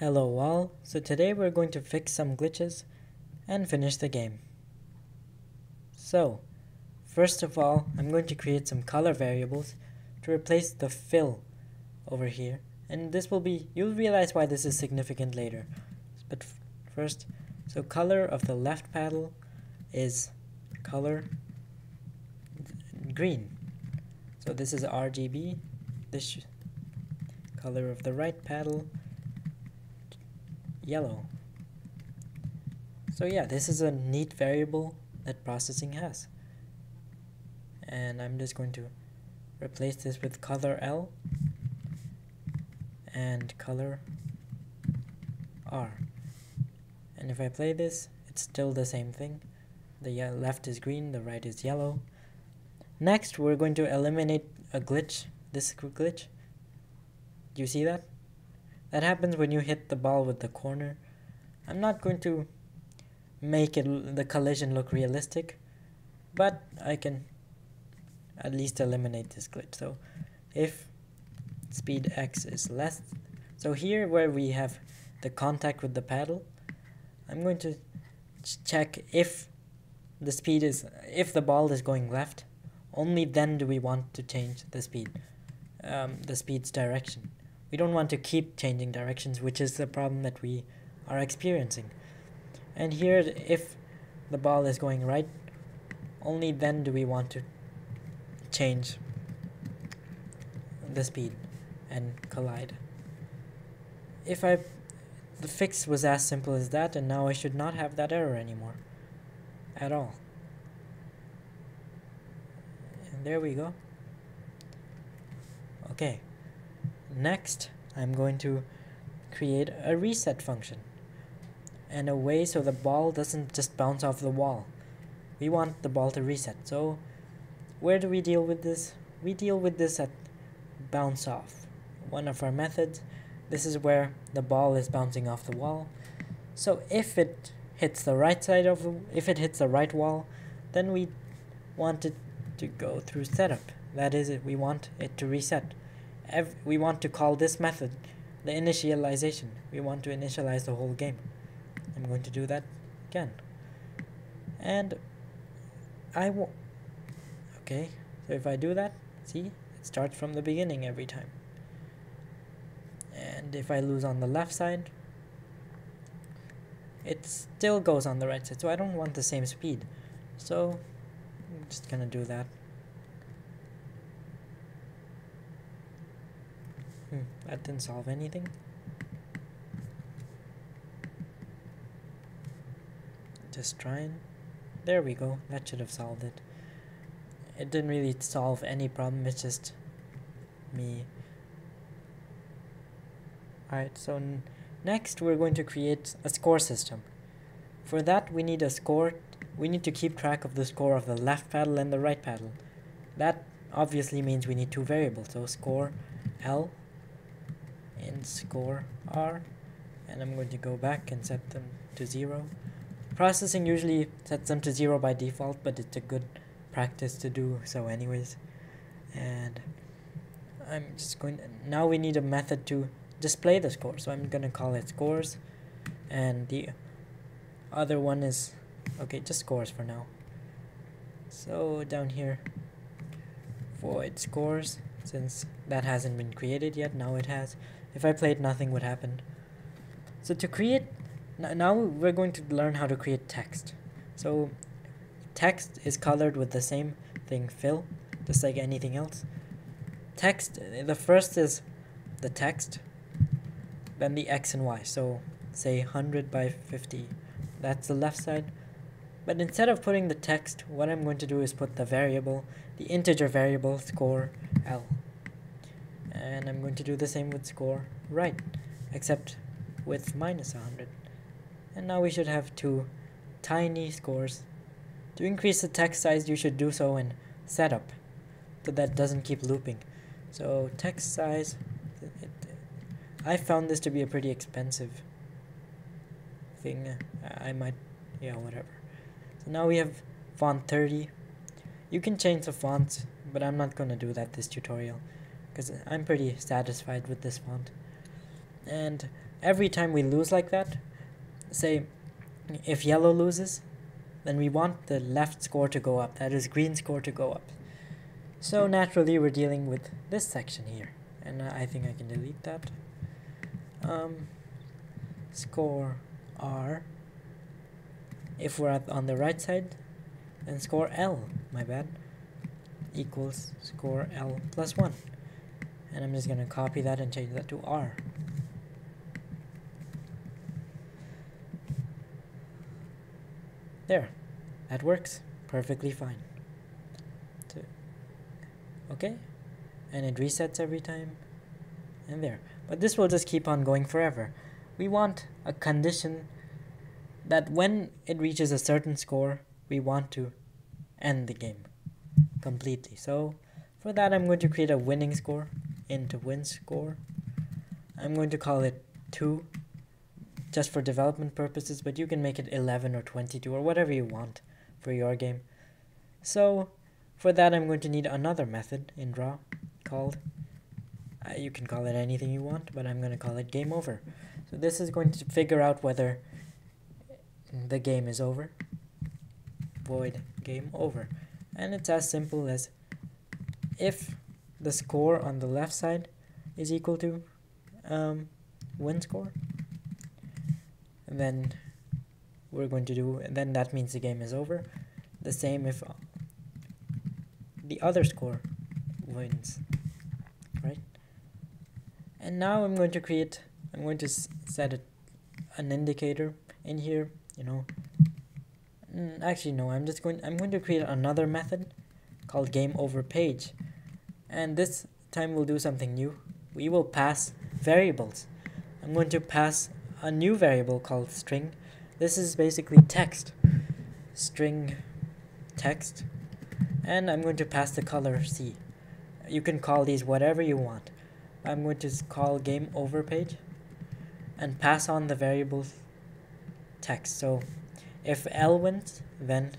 Hello all, so today we're going to fix some glitches and finish the game. So, first of all, I'm going to create some color variables to replace the fill over here. And this will be, you'll realize why this is significant later. But first, so color of the left paddle is color green. So this is RGB. This color of the right paddle yellow. So yeah, this is a neat variable that processing has. And I'm just going to replace this with color L and color R. And if I play this, it's still the same thing. The left is green, the right is yellow. Next, we're going to eliminate a glitch, this glitch. Do you see that? That happens when you hit the ball with the corner. I'm not going to make it the collision look realistic, but I can at least eliminate this glitch. So if speed x is less, so here where we have the contact with the paddle, I'm going to check if the speed is, if the ball is going left, only then do we want to change the speed, um, the speed's direction. We don't want to keep changing directions, which is the problem that we are experiencing. And here, if the ball is going right, only then do we want to change the speed and collide. If I, the fix was as simple as that, and now I should not have that error anymore, at all. And there we go. Okay. Next, I'm going to create a reset function and a way so the ball doesn't just bounce off the wall. We want the ball to reset. So where do we deal with this? We deal with this at bounce off. One of our methods. This is where the ball is bouncing off the wall. So if it hits the right side of the, if it hits the right wall, then we want it to go through setup. That is it, we want it to reset we want to call this method the initialization. We want to initialize the whole game. I'm going to do that again. And I will. Okay, so if I do that, see, it starts from the beginning every time. And if I lose on the left side, it still goes on the right side. So I don't want the same speed. So I'm just gonna do that. Hmm, that didn't solve anything. Just trying. There we go. That should have solved it. It didn't really solve any problem. It's just me. Alright, so next we're going to create a score system. For that we need a score. We need to keep track of the score of the left paddle and the right paddle. That obviously means we need two variables. So score L in score R and I'm going to go back and set them to 0. Processing usually sets them to 0 by default but it's a good practice to do so anyways. And I'm just going to, now we need a method to display the score so I'm going to call it scores. And the other one is okay just scores for now. So down here void scores since that hasn't been created yet now it has if I played, nothing would happen. So to create, now we're going to learn how to create text. So text is colored with the same thing, fill, just like anything else. Text, the first is the text, then the x and y. So say 100 by 50, that's the left side. But instead of putting the text, what I'm going to do is put the variable, the integer variable score L and I'm going to do the same with score right except with minus 100 and now we should have two tiny scores. To increase the text size you should do so in setup so that doesn't keep looping. So text size it, I found this to be a pretty expensive thing. I might yeah whatever. So now we have font 30 you can change the fonts but I'm not gonna do that this tutorial because I'm pretty satisfied with this font. And every time we lose like that, say if yellow loses, then we want the left score to go up, that is green score to go up. So naturally we're dealing with this section here, and I think I can delete that. Um, score R, if we're at, on the right side, then score L, my bad, equals score L plus 1. And I'm just going to copy that and change that to R. There, that works perfectly fine. So, okay, and it resets every time, and there. But this will just keep on going forever. We want a condition that when it reaches a certain score, we want to end the game completely. So for that, I'm going to create a winning score into win score. I'm going to call it 2 just for development purposes, but you can make it 11 or 22 or whatever you want for your game. So for that, I'm going to need another method in draw called, uh, you can call it anything you want, but I'm going to call it game over. So this is going to figure out whether the game is over. Void game over. And it's as simple as if the score on the left side is equal to um, win score, and then we're going to do, and then that means the game is over. The same if the other score wins, right? And now I'm going to create, I'm going to set a, an indicator in here, you know. Mm, actually, no, I'm just going, I'm going to create another method called game over page. And this time we'll do something new. We will pass variables. I'm going to pass a new variable called string. This is basically text. String text. And I'm going to pass the color C. You can call these whatever you want. I'm going to call game over page and pass on the variable text. So if L wins, then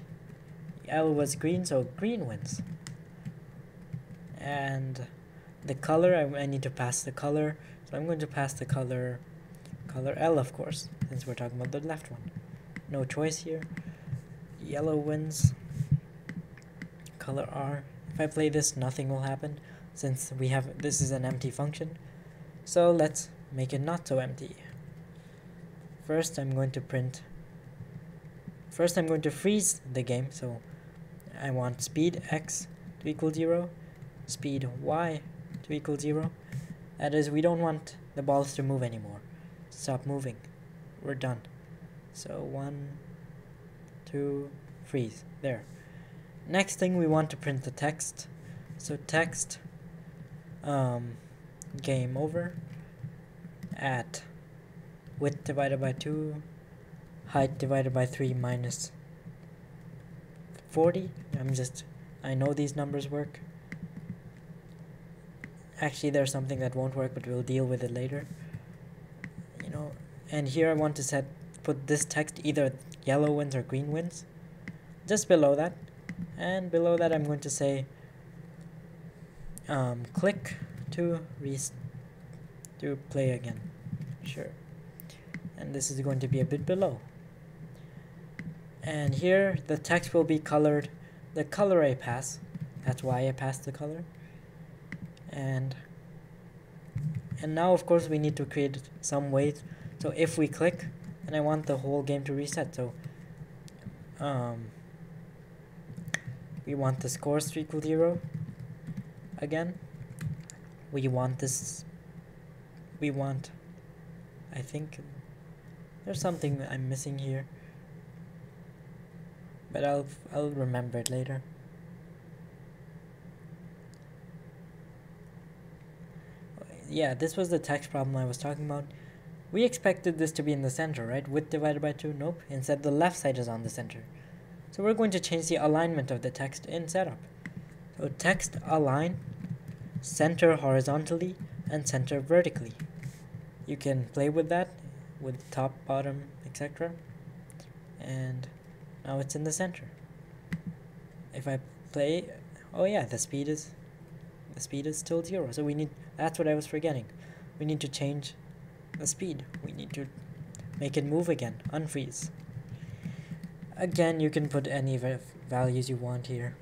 L was green, so green wins. And the color, I, I need to pass the color. So I'm going to pass the color Color L, of course, since we're talking about the left one. No choice here. Yellow wins. Color R. If I play this, nothing will happen, since we have this is an empty function. So let's make it not so empty. First, I'm going to print. First, I'm going to freeze the game. So I want speed x to equal 0, speed y to equal 0. That is, we don't want the balls to move anymore stop moving. We're done. So one, two, freeze. There. Next thing we want to print the text. So text um, game over at width divided by 2 height divided by 3 minus 40 I'm just I know these numbers work actually there's something that won't work but we'll deal with it later. You know and here I want to set put this text either yellow wins or green wins just below that. And below that I'm going to say um, click to rest to play again. Sure. And this is going to be a bit below. And here the text will be colored the color I pass. That's why I pass the color and and now of course we need to create some wait so if we click and I want the whole game to reset. So um, we want the scores to equal 0 again we want this we want I think there's something that I'm missing here. But I'll I'll remember it later yeah, this was the text problem I was talking about. We expected this to be in the center, right? Width divided by 2? Nope. Instead, the left side is on the center. So we're going to change the alignment of the text in setup. So text align, center horizontally, and center vertically. You can play with that, with top, bottom, etc. And now it's in the center. If I play, oh yeah, the speed is the speed is still zero. So we need, that's what I was forgetting. We need to change the speed. We need to make it move again, unfreeze. Again, you can put any values you want here.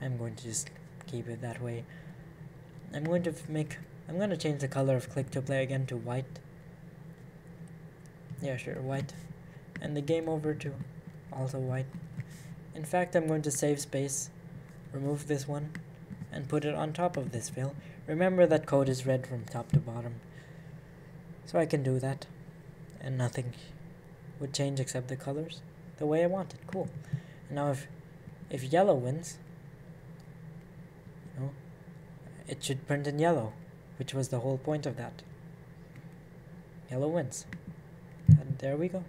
I'm going to just keep it that way. I'm going to make, I'm going to change the color of click to play again to white. Yeah, sure, white. And the game over to also white. In fact, I'm going to save space, remove this one, and put it on top of this fill. Remember that code is read from top to bottom. So I can do that. And nothing would change except the colors the way I want it. Cool. now if if yellow wins, you know, it should print in yellow, which was the whole point of that. Yellow wins. And there we go.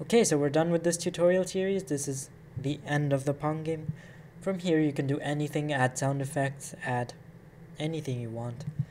Okay, so we're done with this tutorial series. This is the end of the Pong game. From here you can do anything, add sound effects, add anything you want.